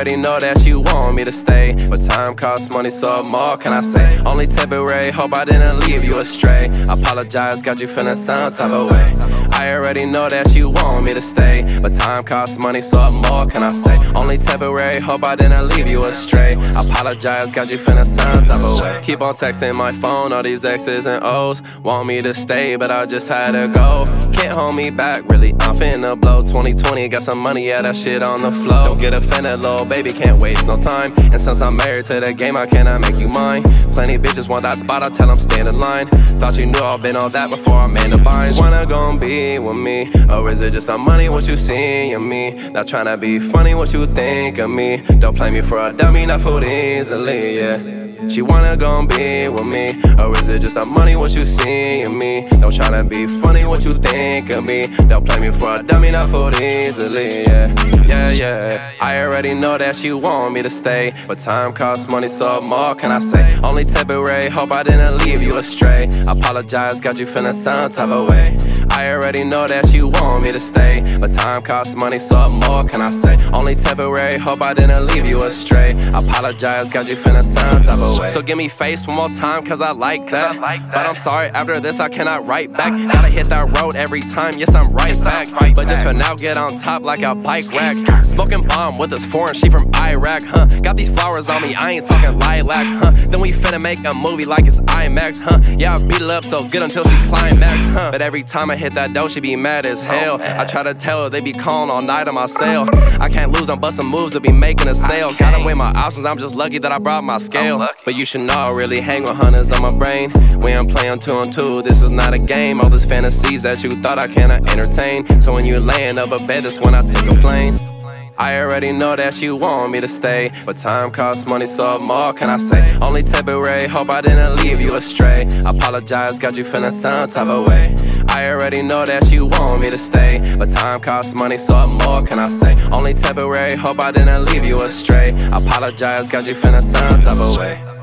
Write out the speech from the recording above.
already know that you want me to stay. But time costs money, so more can I say? Only temporary, hope I didn't leave you astray. Apologize, got you feeling some type of way. I already know that you want me to stay. But time costs money, so what more can I say? Only temporary, hope I didn't leave you astray. Apologize, got you feeling some type of way. Keep on texting my phone, all these X's and O's. Want me to stay, but I just had to go. Can't hold me back, really. I'm finna blow 2020, got some money, yeah, that shit on the flow. Don't get offended, little baby, can't waste no time. And since I'm married to the game, I cannot make you mine. Plenty bitches want that spot, I tell them stand in line. Thought you knew I've been all that before I made the binds. Wanna gon' be with me, or is it just the money, what you see in me? Not tryna be funny, what you think of me? Don't play me for a dummy, not fooled easily, yeah. She wanna gon' be with me Or is it just the money, what you see in me? Don't tryna be funny, what you think of me. Don't play me for a dummy, not for easily, yeah. Yeah, yeah. I already know that you want me to stay But time costs money, so more can I say? Only temporary, hope I didn't leave you astray. Apologize, got you feeling some type of way. I already know that you want me to stay But time costs money, so more can I say? Temporary, hope I didn't leave you astray. Apologize, got you feeling some type of way. So give me face one more time, cause I like that. But I'm sorry, after this I cannot write back. Gotta hit that road every time, yes I'm right back. But just for now, get on top like a bike rack. Smoking bomb with this foreign, she from Iraq, huh? Got these flowers on me, I ain't talking lilac, huh? Then we finna make a movie like it's IMAX, huh? Yeah, I beat it up so good until she climax, huh? But every time I hit that dough, she be mad as hell. I try to tell her they be calling all night on my cell. I can't lose, I'm busting moves to be making a sale. Gotta weigh my options, I'm just lucky that I brought my scale. But you should know, I really hang with hunters on my brain. We ain't playing two and two, this is not a game. All these fantasies that you thought I cannot entertain. So when you laying up a bed, that's when I take a plane. I already know that you want me to stay But time costs money, so what more can I say? Only temporary, hope I didn't leave you astray Apologize, got you feeling some type of way I already know that you want me to stay But time costs money, so what more can I say? Only temporary, hope I didn't leave you astray Apologize, got you feeling some type of way